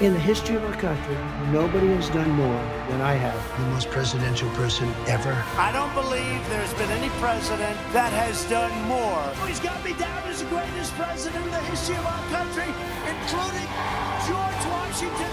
In the history of our country, nobody has done more than I have. The most presidential person ever. I don't believe there's been any president that has done more. He's got me down as the greatest president in the history of our country, including George Washington.